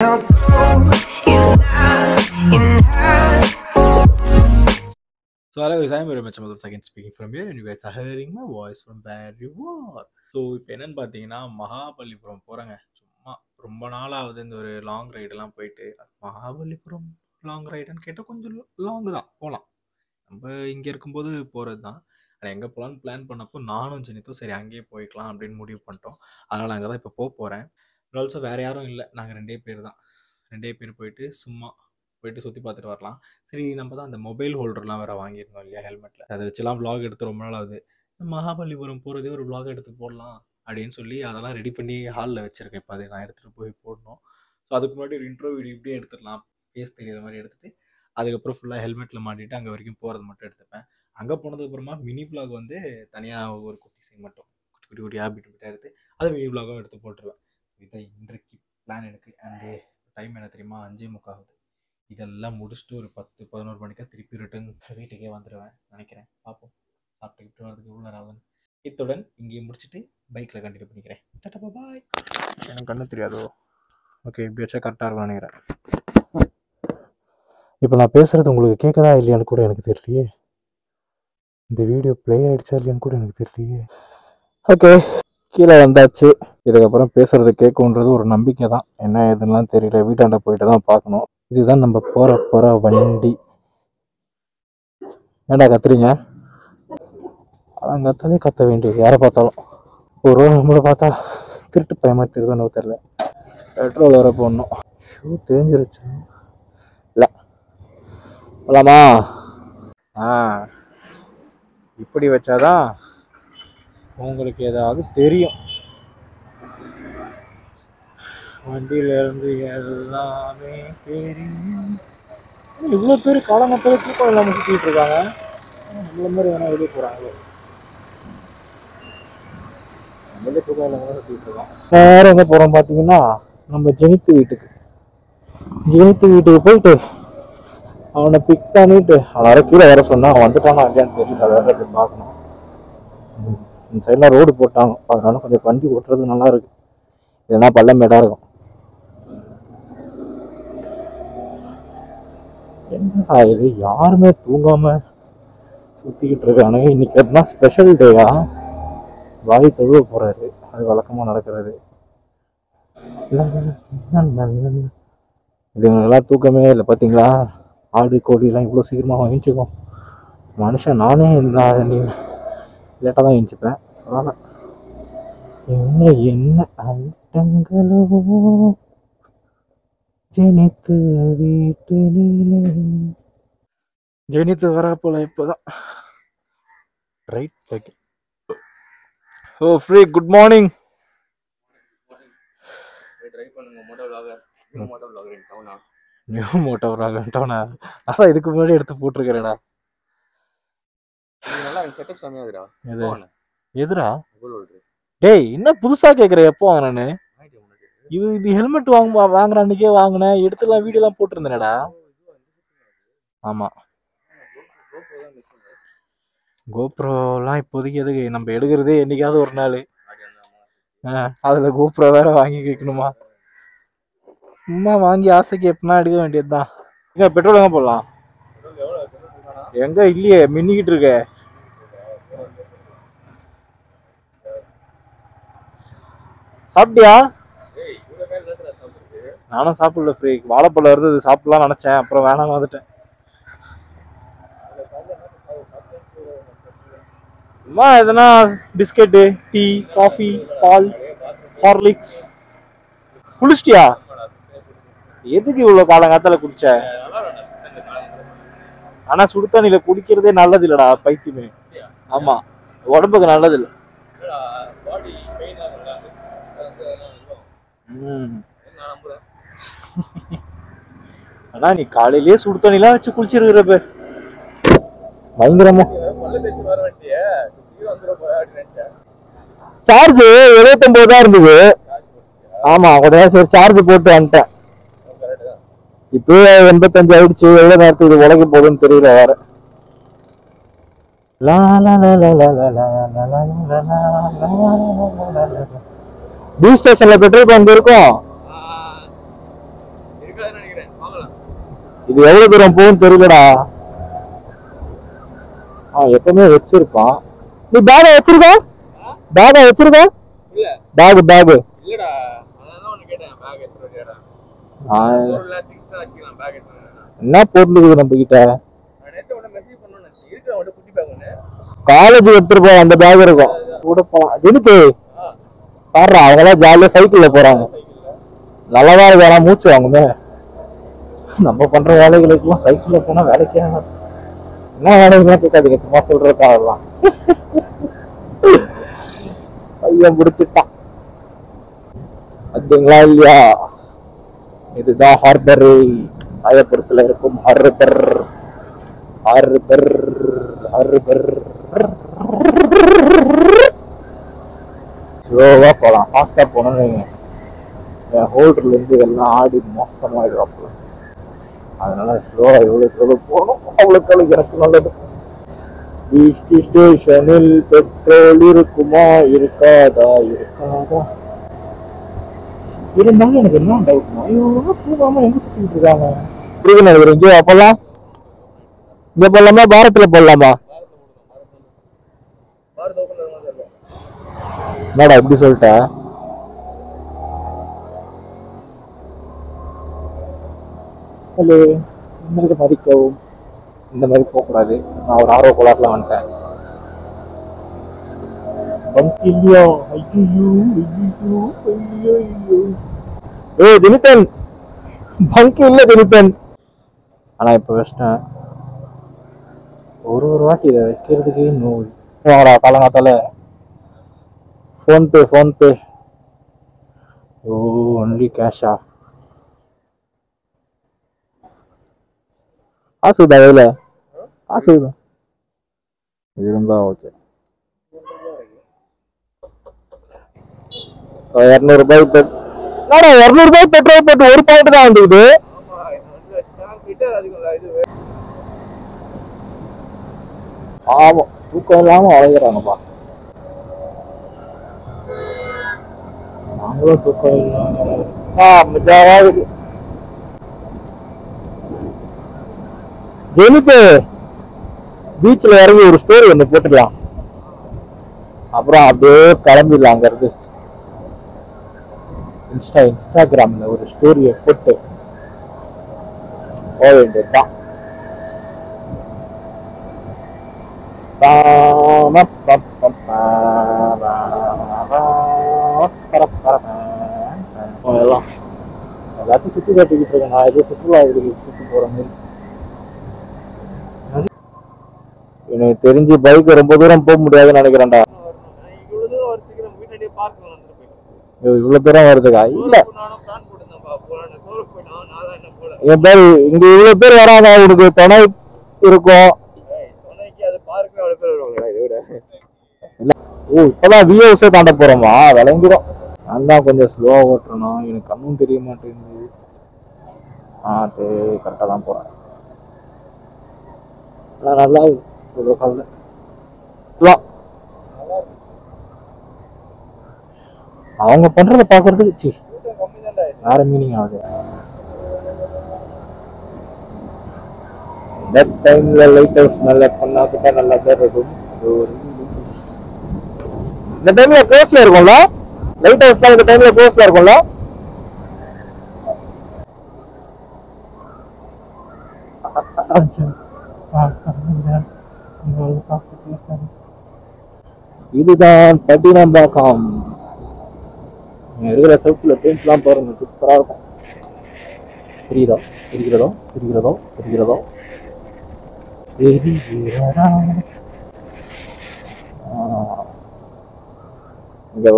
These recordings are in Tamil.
So hello guys, I'm very much another second speaking from here and you guys are hearing my voice from where you are. So இப்போ என்னன்னு பார்த்தீங்கன்னா மகாபலிபுரம் போகிறேங்க சும்மா ரொம்ப நாளாவது இந்த ஒரு லாங் ரைடெல்லாம் போயிட்டு மகாபலிபுரம் லாங் ரைடுன்னு கேட்டால் கொஞ்சம் லாங் தான் போகலாம் நம்ம இங்கே இருக்கும்போது போகிறது தான் ஆனால் எங்கே போகலான்னு பிளான் பண்ணப்போ நானும் ஜெனித்தும் சரி அங்கேயே போய்க்கலாம் அப்படின்னு முடிவு பண்ணிட்டோம். அதனால் அங்கே தான் இப்போ போக போகிறேன் ஆல்சோ வேறு யாரும் இல்லை. நாங்கள் ரெண்டே பேர் தான். ரெண்டே பேர் போயிட்டு சும்மா போயிட்டு சுற்றி பார்த்துட்டு வரலாம். சரி நம்ம தான் அந்த மொபைல் ஹோல்டர்லாம் வேறு வாங்கியிருந்தோம் இல்லையா ஹெல்மெட்டில் அதை வச்சுலாம் ப்ளாக் எடுத்து ரொம்ப நாள் ஆகுது. மகாபலிபுரம் போகிறதே ஒரு ப்ளாக் எடுத்து போடலாம் அப்படின்னு சொல்லி அதெல்லாம் ரெடி பண்ணி ஹாலில் வச்சுருக்கேன். இப்போ அதை நான் எடுத்துகிட்டு போய் போடணும். ஸோ அதுக்கு முன்னாடி ஒரு இன்ட்ரோ வீடியோ இப்படியே எடுத்துடலாம். ஃபேஸ் தெரியிற மாதிரி எடுத்துகிட்டு அதுக்கப்புறம் ஃபுல்லாக ஹெல்மெட்டில் மாட்டிட்டு அங்கே வரைக்கும் போகிறது மட்டும் எடுத்துப்பேன். அங்கே போனதுக்கப்புறமா மினி ப்ளாக் வந்து தனியாக ஒரு குட்டி சீன் மட்டும். குட்டி குட்டி குட்டி ஹேபிட் எடுத்து அதை மினி vlog-ஆ எடுத்து போட்டுருவேன். இதை இன்றைக்கு பிளான் எனக்கு அண்டு டைம் என்ன தெரியுமா? அஞ்சே முக்காகுது இதெல்லாம் முடிச்சுட்டு ஒரு பத்து பதினோரு மணிக்கா திருப்பி ரிட்டர்ன் வீட்டுக்கே வந்துடுவேன் நினைக்கிறேன். பார்ப்போம் சாப்பிட்டுக்கிட்டு வரதுக்கு நேரம் ஆகுதுன்னு. இத்துடன் இங்கே முடிச்சுட்டு பைக்கில் கண்டினியூ பண்ணிக்கிறேன். டாட்டா பாய் எனக்கு கண்ணு தெரியாதோ? ஓகே இப்படி வச்சா கரெக்டாக இருக்கும்னு நினைக்கிறேன். இப்போ நான் பேசுகிறது உங்களுக்கு கேட்குதா இல்லையான்னு கூட எனக்கு தெரியலையே. இந்த வீடியோ ப்ளே ஆகிடுச்சா இல்லையான்னு கூட எனக்கு தெரியலையே. ஓகே கீழே வந்தாச்சு. இதுக்கப்புறம் பேசுறது கேட்குன்றது ஒரு நம்பிக்கை தான். என்ன ஏதுன்னெலாம் தெரியல. வீட்டாண்ட போயிட்டு தான் பார்க்கணும். இதுதான் நம்ம போற போற வண்டி. ஏண்டா கத்துறீங்க? அங்கத்தாலே கத்த வேண்டியது. யாரை பார்த்தாலும். ஒரு நம்மளை பார்த்தா திருட்டு பயமா திருதனோ தெரில பெட்ரோல் வர போடணும். ஷூ தேஞ்சிருச்சு. இல்லை. போலாமா? ஆ. இப்படி வச்சாதான் உங்களுக்கு ஏதாவது தெரியும். வண்டியில இருந்து எல்லாமே தெரியும். இவ்வளோ பேர் காலங்கத்தில் தூக்கம் இல்லாமல் சுற்றிட்டு இருக்காங்க. இவ்வளோ மாதிரி வேணால் வெளியே போகிறாங்களோ வெளியே தூக்கம் இல்லாமல் சுற்றிட்டு இருக்கோம். வேறு எங்கே போகிறோம் பார்த்தீங்கன்னா நம்ம ஜெனித்து வீட்டுக்கு. ஜெனித்து வீட்டுக்கு போயிட்டு அவனை பிக் பண்ணிட்டு அவனை அரை கீழே வர சொன்னா அவன் வந்துட்டானா இல்லையான்னு தெரியல. அதை வேற பார்க்கணும். இந்த சைட்லாம் ரோடு போட்டாங்க. அதனால கொஞ்சம் வண்டி ஓட்டுறது நல்லா இருக்கு இல்லைன்னா பள்ளமேடாக இருக்கும். என்னடா இது? யாருமே தூங்காம சுத்திக்கிட்டு இருக்கானுங்க. இன்னைக்கு எதுனா ஸ்பெஷல் டேயா வாய் தழுவ போறாரு. அது வழக்கமா நடக்கிறது. இதுங்களெல்லாம் தூக்கமே இல்லை பார்த்தீங்களா ஆடு கோழிலாம் இவ்வளோ சீக்கிரமாக வாங்கிச்சுக்கும் மனுஷன் நானே லேட்டாக தான் எழுந்திப்பேன் பரவாயில்ல என்ன என்ன ஐட்டங்களோ ஜெனித்து வீட்டினிலே ஜெனித்து வர போல இப்போதான். Right like oh free good morning try பண்ணுங்க moto vlogger new moto vlogger in டவுனா நியூ மோட்டோ வராகட்டோண்ணா அதான் இதுக்கு முன்னாடி எடுத்து போட்டிருக்கிறேடா நல்லா செட்டப் எது? எதுடா? டேய் என்ன புதுசா கேக்குற எப்போ வாங்கினேன்னு? இது இது ஹெல்மெட் வாங்க வாங்குற அன்னைக்கே வாங்கினேன். எடுத்துலாம் வீடியோலாம் போட்டிருந்தேனடா. ஆமா. கோப்ரோலாம் இப்போதைக்கு எதுக்கு? நம்ம எடுக்கிறதே என்னைக்காவது ஒரு நாள். அதில் கோப்ரோ வேற வாங்கி வைக்கணுமா? சும்மா வாங்கி ஆசைக்கு எப்படின்னா எடுக்க வேண்டியதுதான். எங்க பெட்ரோல் எங்க போடலாம்? எங்க இல்லையே? மின்னிக்கிட்டு இருக்க. சாப்பிட்டியா? நானும் சாப்பிடல ஃப்ரீ வாழைப்பழம் இருந்தது சாப்பிடலாம் நினைச்சேன். அப்புறம் வேணாம் வந்துட்டேன். சும்மா எதனா பிஸ்கெட்டு டீ காஃபி பால் ஹார்லிக்ஸ் குளிச்சிட்டியா? எதுக்கு இவ்வளவு காலங்காத்தால குடிச்ச ஆனா சுடு தண்ணியில குடிக்கிறதே நல்லது இல்லடா பைத்தியமே. ஆமா உடம்புக்கு நல்லது இல்ல ம். ஆனா நீ காலையிலேயே சுடு தண்ணிலாம் வச்சு குளிச்சிருக்கிறப்ப பயங்கரமா. சார்ஜ் எழுபத்தொன்பது தான் இருந்தது. ஆமா உடனே சரி சார்ஜ் போட்டு வந்துட்டேன். இப்பவே எண்பத்தஞ்சு ஆயிடுச்சு எவ்வளோ நேரத்துக்கு இது உழைக்க போகுதுன்னு தெரியல வேற டீ ஸ்டேஷன்ல பெட்ரோல் பங்க் இருக்கும் இது எவ்வளவு தூரம் போகும் தெரியலடா அவன் எப்பவுமே வச்சிருப்பான் நீ பேக வச்சிருக்க பேக வச்சிருக்க பேக் பேக் இல்லடா பேக் என்ன பொருள் இருக்குது நம்ம கிட்ட காலேஜ் எடுத்துட்டு போவோம் அந்த பேக் இருக்கும். கூட போலாம் ஆ. பாடுறா அவங்களாம் ஜாலியா சைக்கிள்ல போறாங்க. நல்லதா இருக்கு ஆனா மூச்சு வாங்குமே. நம்ம பண்ற வேலைகளுக்கெல்லாம் சைக்கிள்ல போனா வேலைக்கே என்ன வேலைகள்லாம் கேட்காதீங்க சும்மா சொல்றதுக்கா அதெல்லாம் பையன் முடிச்சுட்டான். பார்த்தீங்களா இல்லையா? இதுதான் ஹார்பர் ஆயப்புரத்துல இருக்கும் ஹார்பர் ஹார்பர் ஹார்பர் ஸ்லோவா போகலாம் ஃபாஸ்டா போனோம்னு என் ஹோல்டர்ல இருந்து எல்லாம் ஆடி மோசமாயிடுறாப்புல அதனால ஸ்லோவா எவ்வளவுக்கு எவ்வளவு போகணும்? அவ்வளவுக்கு எனக்கு நல்லது. ஈஸ்டி ஸ்டேஷனில் பெட்ரோல் இருக்குமா? இருக்காதா? இருக்காதா? இருந்தாலும் எனக்கு என்ன டவுட்னா ஐயோ தூங்காம எங்க சுத்திட்டு இருக்காங்க? புரியுது நினைக்கிறேன். இங்கே அப்பெல்லாம் இங்க போடலாமா? பாரத்துல போடலாமா? என்னடா இப்படி சொல்லிட்ட? ஹலோ மதிக்கவும். இந்த மாதிரி போகக்கூடாது. நான் ஒரு ஆர்வ கோளாறுல வந்துட்டேன். பங்க் இல்லையா ஐயோ ஐயோ ஐயோ ஐயோ ஏய் தினித்தன். பங்க் இல்ல தினித்தன். ஆனா இப்ப வச்சிட்டேன் ஒரு ஒரு வாட்டி இதை வைக்கிறதுக்கு நூல். வாங்கடா காலங்காத்தால. ஃபோன்பே ஃபோன்பே ஓ ஒன்லி கேஷா இருக்குதா கையில் காசு இருக்குதா இருந்தா ஓகே இரநூறுபாய் பெட் என்னடா இரநூறுபாய் பெட்ரோல் போட்டு ஒரு பாயிண்ட் தான் வந்துக்குது ஆமா தூக்கம் இல்லாம அழைக்கிறாங்கப்பா நாங்களும் தூக்கம் இல்லாம ஜெனிக்கு பீச்ல இறங்கி ஒரு ஸ்டோரி ஒன்று போட்டுக்கலாம். அப்புறம் அப்படியே கிளம்பிடலாம் அங்க இருந்து இன்ஸ்டா இன்ஸ்டாகிராம்ல ஒரு ஸ்டோரியை போட்டு போக வேண்டியதுதான். எல்லாம் எல்லாத்தையும் சுத்தி காட்டிக்கிட்டு இருக்கேன். நான் ஏதோ சுற்றுலா இதுக்கு சுத்தி போற மாதிரி. எனக்கு தெரிஞ்சு பைக் ரொம்ப தூரம் போக முடியாதுன்னு நினைக்கிறேன்டா இவ்வளவு தூரம் வரதுக்கு நம்ம வீட்டாடியே பார்க்க வந்துட்டு போயிட்டோம் ஐயோ, இவ்வளவு தூரம் வருதுக்கா இல்ல நானும் பிளான் போட்டுருந்தேன்ப்பா போலான்னு கோவிலுக்கு போயிட்டான் இவ்வளோ தூரம் என்ன இல்லை. என் பேர் இங்க இவ்வளோ பேர் வராங்க உனக்கு துணை இருக்கும் ஓ இப்பதான் விஓஸே தாண்ட போறோமா? விளங்கிடும். நான் தான் கொஞ்சம் ஸ்லோவா ஓட்டுறணும் எனக்கு கண்ணும் தெரிய மாட்டேங்குது. ஆ சரி கரெக்டாக தான் போறேன். ஆனா நல்லா இருக்கு. ஒரு கவலை அவங்க பண்றத பாக்குறதுக்கு சி வேற மீனிங் ஆகுது. இந்த டைம்ல லைட் ஹவுஸ் மேல பண்ணாக்கிட்டா நல்லா தான் இருக்கும். இந்த டைம்ல க்ளோஸ்ல இருக்கும்ல? லைட் ஹவுஸ் தான் இந்த டைம்ல க்ளோஸ்ல இருக்கும்ல? இதுதான் பட்டினம்பாக்கம். அங்கே இருக்கிற சவுத்தில் பெயிண்ட்லாம் பாருங்க சூப்பராக இருக்கும். தெரியுதா தெரிகிறதோ தெரிகிறதோ? தெரிகிறதோ தெரிகிறதா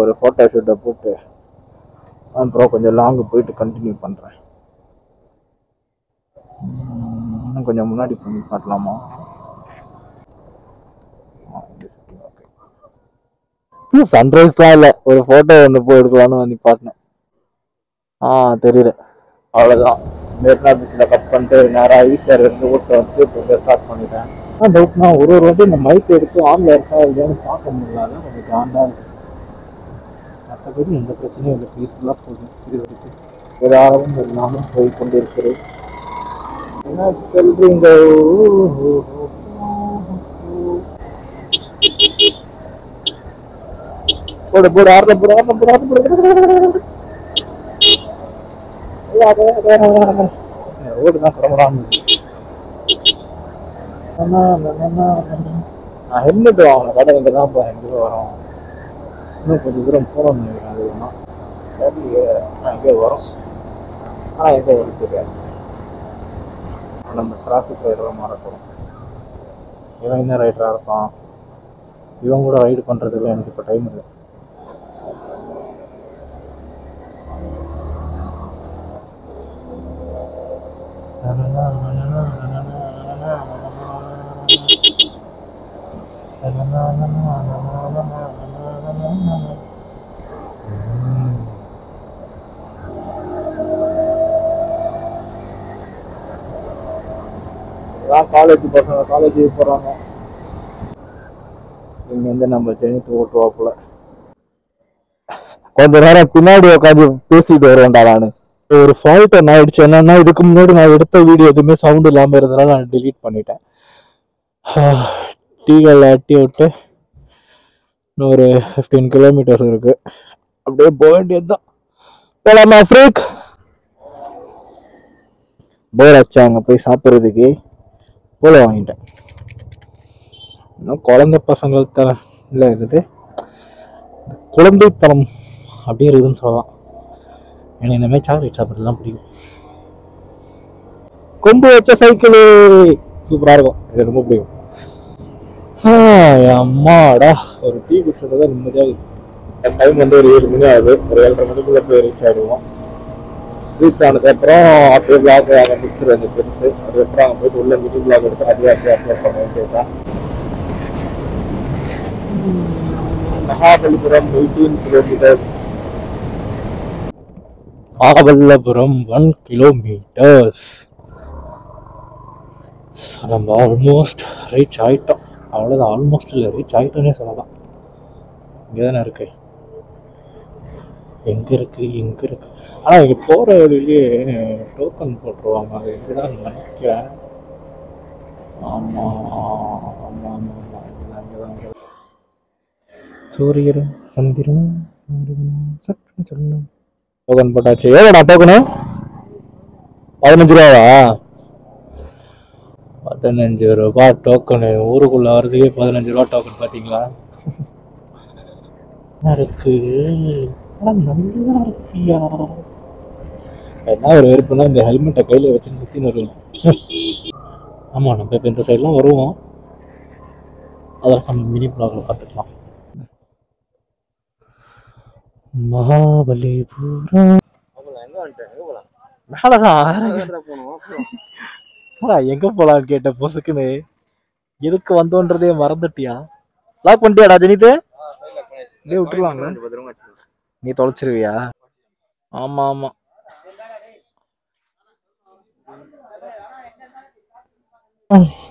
ஒரு ஃபோட்டோ ஷூட்டை போட்டு அப்புறம் கொஞ்சம் லாங் போயிட்டு கண்டினியூ பண்ணுறேன் இன்னும் கொஞ்சம் முன்னாடி பண்ணி காட்டலாமா? சன்ரைஸ்லாம் இல்லை. ஒரு ஃபோட்டோ ஒன்று போய் எடுக்கலாம்னு வந்து பார்த்தேன் ஆ தெரியல. அவ்வளோதான் மெரினா பீச்சில் கட் பண்ணிட்டு நேராக ஈஸியாக இருந்து ஊட்ட வந்து இப்போ ஸ்டார்ட் பண்ணிட்டேன். ஆ டவுட்னா ஒரு ஒரு வாட்டி இந்த மைக் எடுத்து ஆன்ல இருக்கா இல்லையான்னு பார்க்க முடியல கொஞ்சம் காண்டாக இருக்கும். மற்றபடி எந்த பிரச்சனையும் இல்லை. பீஸ்ஃபுல்லாக போகுது. இது வரைக்கும் ஏதாவது இல்லாமல் போய் கொண்டிருக்கிறேன். என்ன சொல்றீங்க போடு போடு ஆர்ல போடு ஆர்ல போடு ஆர்ல போடு. ரோடு தான் கிளம்புறான்னு நான் ஹெல்மெட் வாங்கினேன் கடை இங்கே தான் இப்போ எங்கே வரோம். இன்னும் கொஞ்சம் தூரம் போகணும்னு நினைக்கிறேன் அது நான் எங்கே வரோம். ஆனால் எங்கே வருது தெரியாது நம்ம டிராஃபிக் ரைடராக மாறப்போம் இவன் என்ன ரைடராக இருப்பான்? இவன் கூட ரைடு பண்ணுறதுல எனக்கு இப்போ டைம் இல்லை. காலேஜ் பசங்க காலேஜ் போகிறாங்க இங்கேருந்து நம்ம ஜெனித்து ஓட்டுவாப்புல கொஞ்ச நேரம் பின்னாடி உட்காந்து பேசிட்டு வருவேன்டா நான் ஒரு ஃபால்ட் என்ன ஆயிடுச்சு. என்னன்னா இதுக்கு முன்னாடி நான் எடுத்த வீடியோ எதுவுமே சவுண்ட் இல்லாமல் இருந்தனால நான் டிலீட் பண்ணிட்டேன். டீகள் ஆட்டி விட்டு இன்னும் ஒரு ஃபிஃப்டீன் கிலோமீட்டர்ஸ் இருக்கு. அப்படியே போக வேண்டியது தான் போலாமா ஃப்ரீக் போர் ஆச்சு. அங்கே போய் சாப்பிட்றதுக்கு போல வாங்கிட்டேன். இன்னும் குழந்தை பசங்கள் தர இல்லை இருக்குது. குழந்தைத்தனம் அப்படிங்கிறதுன்னு சொல்லலாம். எனக்கு இந்த மாதிரி சாக்லேட் சாப்பிட்றது தான் பிடிக்கும். கொம்பு வச்ச சைக்கிள் சூப்பராக இருக்கும். எனக்கு ரொம்ப பிடிக்கும். ஆ, அம்மாடா. ஒரு டீ குடிச்சது தான் நிம்மதியாக இருக்கு டைம் வந்து ஒரு ஏழு மணி ஆகுது. ஒரு ஏழரை மணிக்குள்ள போய் ரீச் ஆகிடுவோம் ரீச் ஆனதுக்கப்புறம் அப்படியே பிளாக் அங்கே முடிச்சிடும் அந்த பெருசு அதுக்கப்புறம் அங்கே போயிட்டு உள்ள மினி பிளாக் எடுத்து அதுவே அப்படியே அப்லோட் பண்ண வேண்டியதுதான் Mahabalipuram eighteen kilometres. Mamallapuram one kilometres நம்ம ஆல்மோஸ்ட் ரீச் ஆயிட்டோம். அவ்வளோதான் ஆல்மோஸ்ட் இல்லை ரீச் ஆயிட்டோன்னே சொல்லலாம். இங்கே தானே இருக்கு. எங்கே இருக்கு எங்கே இருக்கு. ஆனால் இங்கே போகிற வழியிலேயே டோக்கன் போட்டுருவாங்க. அது எங்கே தான் நினைக்கிறேன். ஆமாம் ஆமாம் ஆமாம் ஆமாம் அங்கே தான் சூரியனும் சந்திரனும் சற்று சொல்லணும். டோக்கன் போட்டாச்சு. எவ்வளோடா டோக்கனு பதினஞ்சு ரூபாவா? பதினஞ்சு ரூபா டோக்கனு ஊருக்குள்ள வர்றதுக்கே பதினஞ்சு ரூபா டோக்கன் பார்த்தீங்களா? இருக்கு? நல்லா இருக்கியா? என்ன ஒரு வெறுப்புனா இந்த ஹெல்மெட்டை கையில் வச்சு சுற்றின்னு வருவோம் ஆமாம் நம்ம இப்போ இந்த சைட்லாம் வருவோம். அதெல்லாம் நம்ம மினி பிளாக்ல பார்த்துக்கலாம். மகாபலிபுரம் எங்க போலாம்? கேட்ட பொசுக்குன்னு. எதுக்கு வந்தோன்றதே மறந்துட்டியா? லாக் பண்ணிட்டியாடா ஜெனித்து? விட்டுருவாங்க நீ தொலைச்சிருவியா? ஆமா ஆமா. நீங்க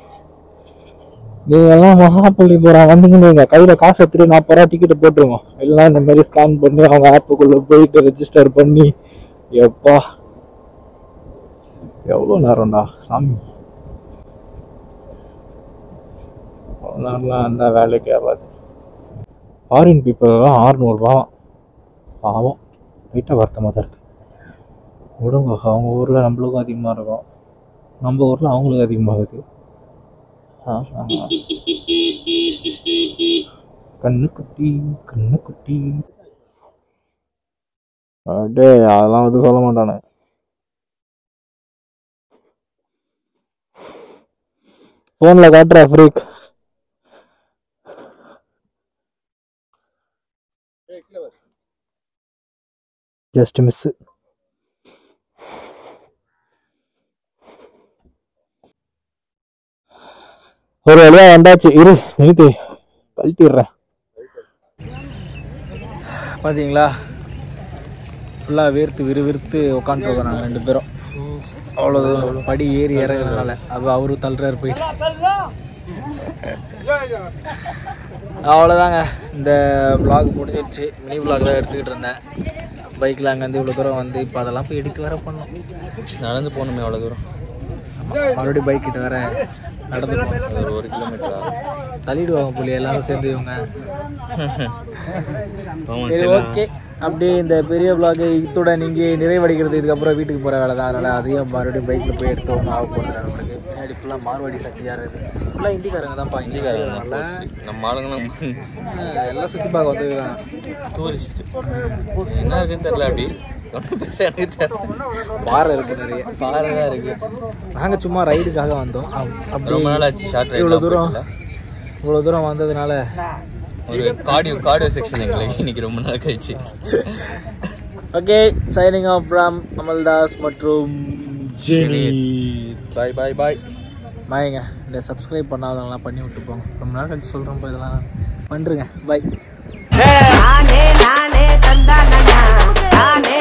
எல்லாம் மகாபலிபுரம் வந்தீங்கன்னு வைங்க, கையில காசு எடுத்துட்டு நாற்பது ரூபா டிக்கெட் போட்டுருவோம். எல்லாம் இந்த மாதிரி ஸ்கேன் பண்ணி அவங்க ஆப்புக்குள்ள போயிட்டு ரெஜிஸ்டர் பண்ணி எப்பா. எவ்வளோ நேரம்டா சாமி? நேரம்லாம் அந்த வேலைக்கு ஆகாது. ஃபாரின் பீப்புளெலாம் ஆறுநூறுபா. பாவம். லைட்டாக வருத்தமாக தான் இருக்கு. விடுங்க அவங்க ஊரில் நம்மளுக்கும் அதிகமாக இருக்கும். நம்ம ஊரில் அவங்களுக்கு அதிகமாகுது. ஆ ஆமா கண்ணு குட்டி கண்ணு குட்டி அடே அதெல்லாம் வந்து சொல்ல மாட்டானே. ஃபோனில் காட்டுற ஃப்ரீக் ஜஸ்ட் மிஸ் ஒரு வழியா வந்தாச்சு. இரு நிறுத்தி. கழட்டிடுறேன் பார்த்தீங்களா ஃபுல்லாக வேர்த்து விறுவிறுத்து உட்காந்துருக்கோம் நாங்கள் ரெண்டு பேரும். அவ்வளோ படி ஏறி இறங்குறதுனால. அப்போ அவரு தள்ளுறாரு போயிட்டு. அவ்வளோதாங்க இந்த vlog முடிஞ்சிடுச்சு மினி தான் எடுத்துக்கிட்டு இருந்தேன். பைக்கில் அங்கேருந்து இவ்வளோ தூரம் வந்து இப்போ அதெல்லாம் போய் எடிட் வேற பண்ணோம் நடந்து போகணுமே அவ்வளோ தூரம். மறுபடியும் பைக் கிட்ட வேற நடந்து ஒரு ஒரு கிலோமீட்டரா தள்ளிடுவாங்க புள்ளி எல்லாரும் சேர்ந்து இவங்க. ஓகே. அப்படியே இந்த பெரிய vlog இத்துடன் நீங்கள் நிறைவடைகிறது. இதுக்கப்புறம் வீட்டுக்கு போகிற வேலை தான். அதனால் அதையும் மறுபடியும் பைக்கில் போய் எடுத்து ஒன்று ஆக போகிறது நம்மளுக்கு. பின்னாடி ஃபுல்லாக மார்வாடி சக்தியாக இருக்குது ஃபுல்லாக ஹிந்திக்காரங்க தான்ப்பா. ஹிந்திக்காரங்க நம்ம ஆளுங்களாம் எல்லாம் சுற்றி பார்க்க வந்துருக்காங்க டூரிஸ்ட் என்ன இருக்குன்னு தெரியல அப்படி. பாறை இருக்குது நிறைய. பாறை தான் இருக்கு. நாங்கள் சும்மா ரைடுக்காக வந்தோம். அப்- அப்படி இவ்வளோ தூரம் இவ்வளோ தூரம் வந்ததுனால ஒரு கார்டியோ கார்டியோ செக்ஷன் எங்களுக்கு இன்னைக்கு ரொம்ப நாள் கழிச்சு. Okay signing off from Amaldas மற்றும் ஜெனி பாய் பாய் பாய் பாய்ங்க இந்த சப்ஸ்கிரைப் பண்ணாதவங்களாம் பண்ணி விட்டு போங்க ரொம்ப நாள் கழிச்சு சொல்கிறோம் இதெல்லாம். பண்ணுறேங்க பை நானே நானே தந்தானே நானே